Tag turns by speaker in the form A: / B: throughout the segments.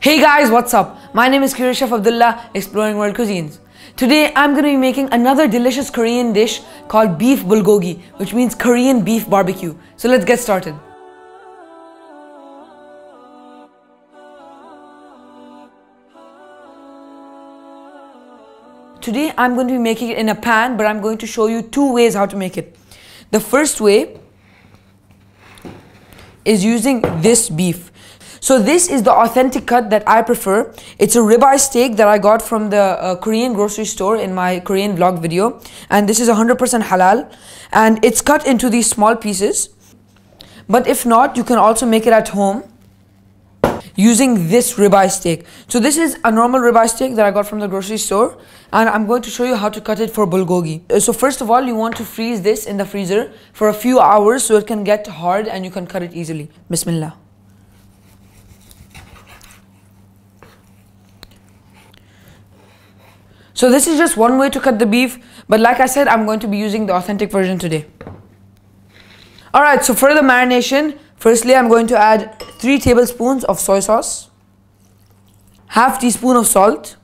A: Hey guys, what's up? My name is Curious Chef Abdullah, exploring world cuisines. Today I'm going to be making another delicious Korean dish called beef bulgogi, which means Korean beef barbecue. So let's get started. Today I'm going to be making it in a pan, but I'm going to show you two ways how to make it. The first way is using this beef. So this is the authentic cut that I prefer. It's a ribeye steak that I got from the uh, Korean grocery store in my Korean vlog video. And this is 100% halal. And it's cut into these small pieces. But if not, you can also make it at home using this ribeye steak. So this is a normal ribeye steak that I got from the grocery store and I'm going to show you how to cut it for bulgogi. Uh, so first of all, you want to freeze this in the freezer for a few hours so it can get hard and you can cut it easily. Bismillah. So this is just one way to cut the beef, but like I said, I'm going to be using the authentic version today. Alright, so for the marination, firstly I'm going to add 3 tablespoons of soy sauce, half teaspoon of salt,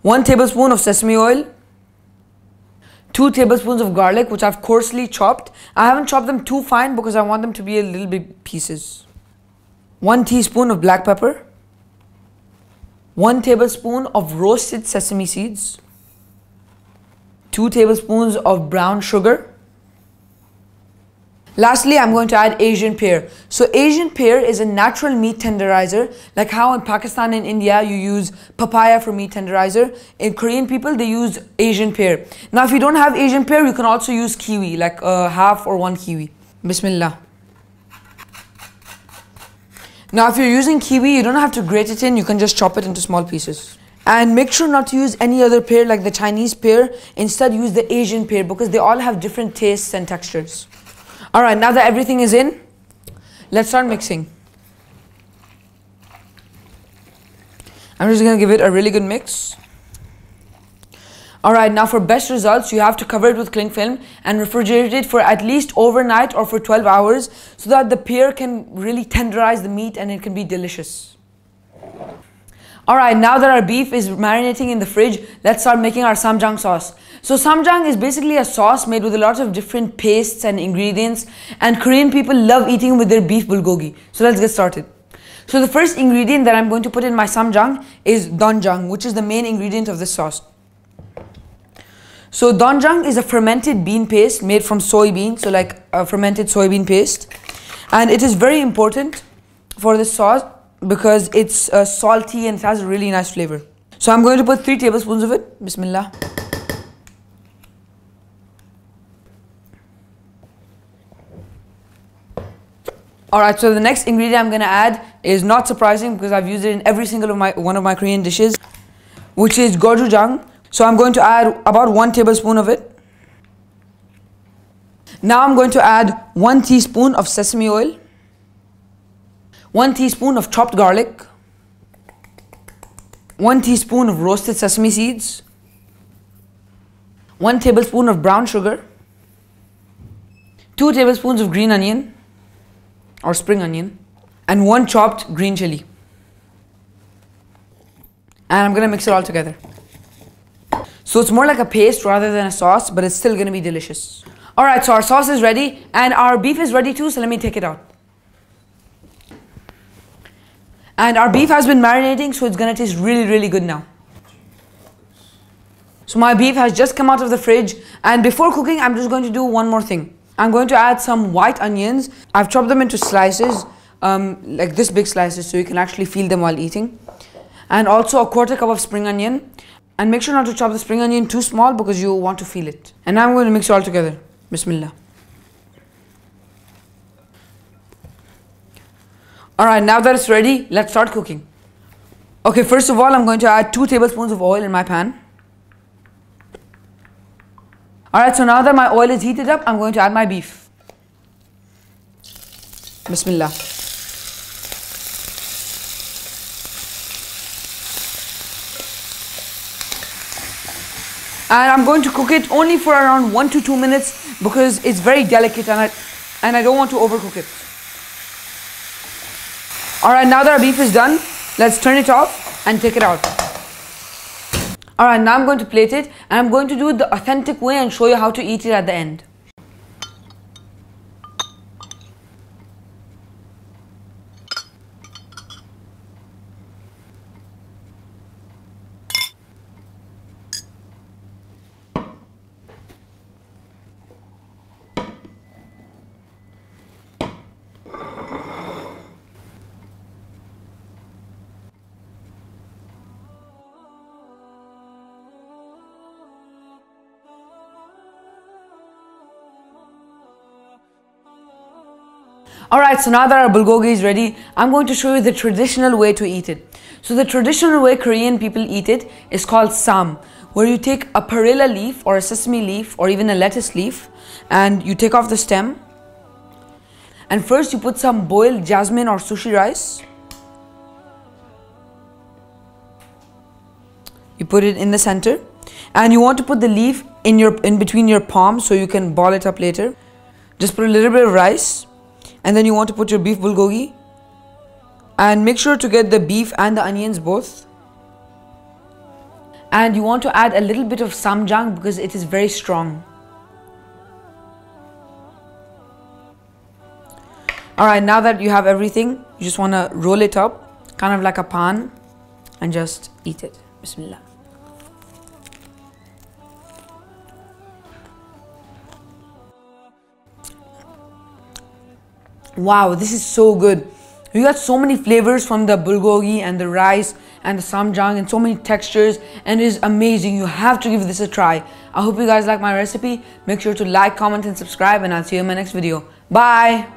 A: 1 tablespoon of sesame oil, 2 tablespoons of garlic which I've coarsely chopped. I haven't chopped them too fine because I want them to be a little bit pieces. 1 teaspoon of black pepper, 1 tablespoon of roasted sesame seeds, 2 tablespoons of brown sugar. Lastly, I'm going to add Asian pear. So Asian pear is a natural meat tenderizer, like how in Pakistan and India you use papaya for meat tenderizer. In Korean people, they use Asian pear. Now, if you don't have Asian pear, you can also use kiwi, like uh, half or one kiwi. Bismillah. Now if you're using kiwi, you don't have to grate it in, you can just chop it into small pieces. And make sure not to use any other pear like the Chinese pear. Instead use the Asian pear because they all have different tastes and textures. Alright, now that everything is in, let's start mixing. I'm just going to give it a really good mix. Alright, now for best results, you have to cover it with cling film and refrigerate it for at least overnight or for 12 hours so that the pear can really tenderize the meat and it can be delicious. Alright, now that our beef is marinating in the fridge, let's start making our ssamjang sauce. So ssamjang is basically a sauce made with a lot of different pastes and ingredients and Korean people love eating with their beef bulgogi. So let's get started. So the first ingredient that I'm going to put in my ssamjang is doenjang, which is the main ingredient of this sauce. So doenjang is a fermented bean paste made from soybean, so like a fermented soybean paste. And it is very important for this sauce because it's uh, salty and it has a really nice flavor. So I'm going to put 3 tablespoons of it. Bismillah. Alright, so the next ingredient I'm going to add is not surprising because I've used it in every single of my one of my Korean dishes, which is gochujang so I'm going to add about one tablespoon of it. Now I'm going to add one teaspoon of sesame oil, one teaspoon of chopped garlic, one teaspoon of roasted sesame seeds, one tablespoon of brown sugar, two tablespoons of green onion or spring onion, and one chopped green chili. And I'm gonna mix it all together. So it's more like a paste rather than a sauce, but it's still going to be delicious. Alright, so our sauce is ready and our beef is ready too, so let me take it out. And our beef has been marinating, so it's going to taste really, really good now. So my beef has just come out of the fridge and before cooking, I'm just going to do one more thing. I'm going to add some white onions. I've chopped them into slices, um, like this big slices, so you can actually feel them while eating. And also a quarter cup of spring onion. And make sure not to chop the spring onion too small because you want to feel it. And now I'm going to mix it all together. Bismillah. Alright, now that it's ready, let's start cooking. Okay, first of all, I'm going to add 2 tablespoons of oil in my pan. Alright, so now that my oil is heated up, I'm going to add my beef. Bismillah. And I'm going to cook it only for around 1 to 2 minutes because it's very delicate and I, and I don't want to overcook it. Alright, now that our beef is done, let's turn it off and take it out. Alright, now I'm going to plate it and I'm going to do it the authentic way and show you how to eat it at the end. Alright, so now that our bulgogi is ready, I'm going to show you the traditional way to eat it. So the traditional way Korean people eat it is called ssam, where you take a perilla leaf or a sesame leaf or even a lettuce leaf and you take off the stem. And first you put some boiled jasmine or sushi rice. You put it in the center and you want to put the leaf in your in between your palms so you can ball it up later. Just put a little bit of rice and then you want to put your beef bulgogi. And make sure to get the beef and the onions both. And you want to add a little bit of ssamjang because it is very strong. Alright now that you have everything you just want to roll it up kind of like a pan and just eat it. Bismillah Wow, this is so good. You got so many flavors from the bulgogi and the rice and the ssamjang and so many textures and it is amazing. You have to give this a try. I hope you guys like my recipe. Make sure to like, comment and subscribe and I'll see you in my next video. Bye!